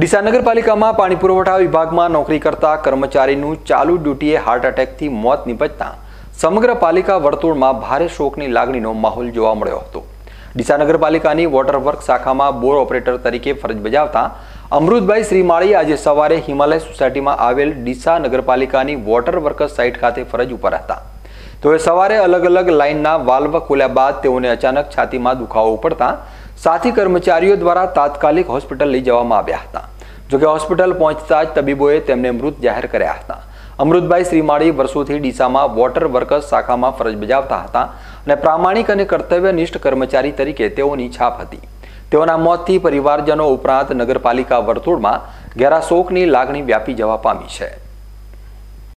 ડીસા નગરપાલિકામાં પાણી પુરવઠા વિભાગમાં નોકરી કરતા કર્મચારીનું ચાલુ ડ્યુટીએ હાર્ટ એટેકથી મોત નિપજતા સમગ્ર પાલિકા વર્તુળમાં ભારે શોકની લાગણીનો માહોલ જોવા મળ્યો હતો. ડીસા નગરપાલિકાની વોટર વર્ક શાખામાં બોર ઓપરેટર તરીકે ફરજ બજાવતા અમૃતભાઈ શ્રીમાળી આજે સવારે હિમાલય સોસાયટીમાં આવેલ ડીસા નગરપાલિકાની વોટર વર્કર્સ સાઇટ ખાતે ફરજ ઉપર હતા. તેઓએ સવારે અલગ અલગ લાઇનના વાલ્વ ખોલ્યા બાદ તેઓને અચાનક છાતીમાં દુખાવો પડતા સાથી કર્મચારીઓ દ્વારા તાત્કાલિક હોસ્પિટલ લઈ જવામાં આવ્યા હતા. જોકે હોસ્પિટલ પહોંચતા જ તબીબોએ તેમને મૃત જાહેર કર્યા હતા. અમૃતભાઈ શ્રીમાળી વર્ષોથી ડીસામાં વોટર વર્કર્સ શાખામાં ફરજ બજાવતા હતા અને પ્રામાણિક અને કર્તવ્યનિષ્ઠ કર્મચારી તરીકે તેઓની છાપ હતી. તેઓના મોતથી પરિવારજનો ઉપરાંત નગરપાલિકા વર્તુળમાં ઘેરા શોકની લાગણી વ્યાપી જવા પામી છે.